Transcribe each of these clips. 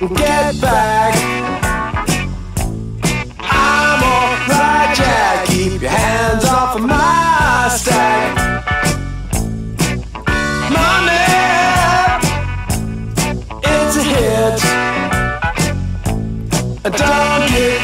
Get back. I'm alright, Jack. Keep your hands off of my stack. Money, it's a hit. I Don't get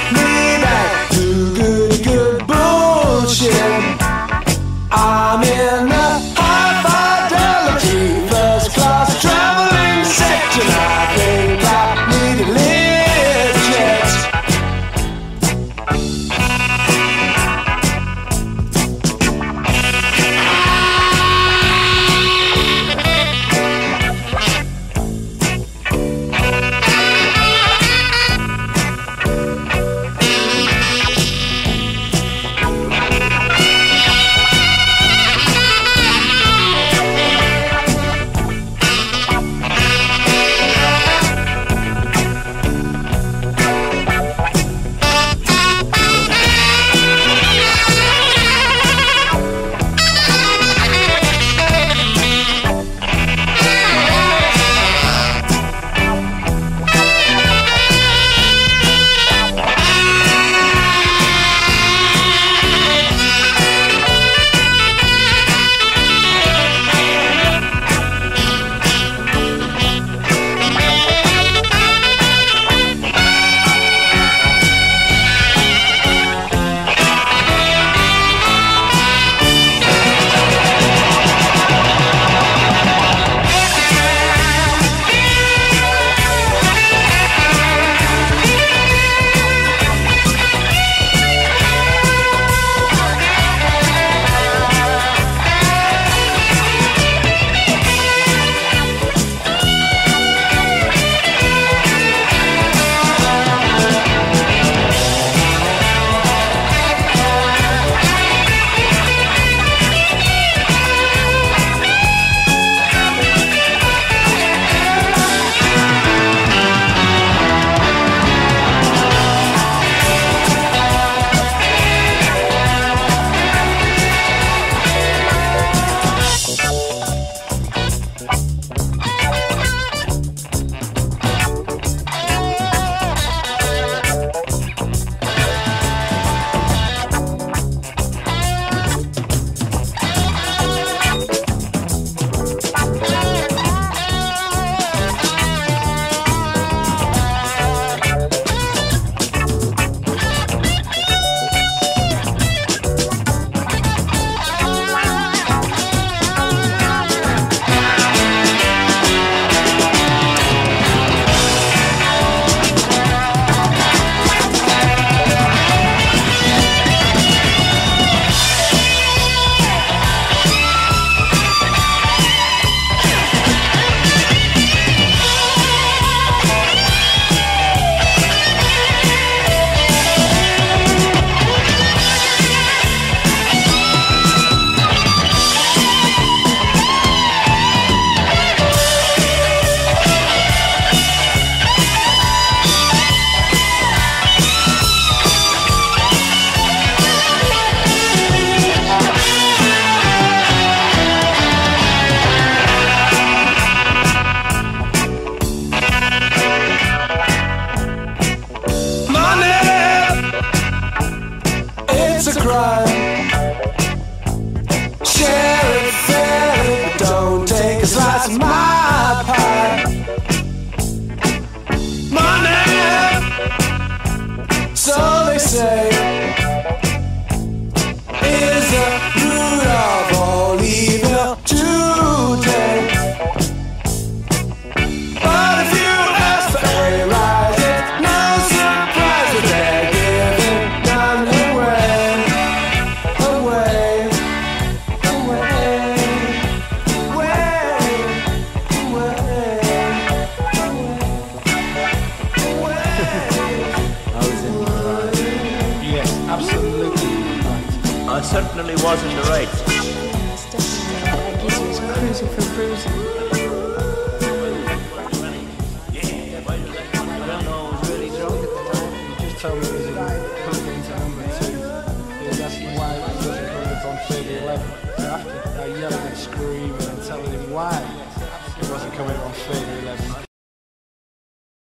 definitely was in the right. Definitely. Cruising for.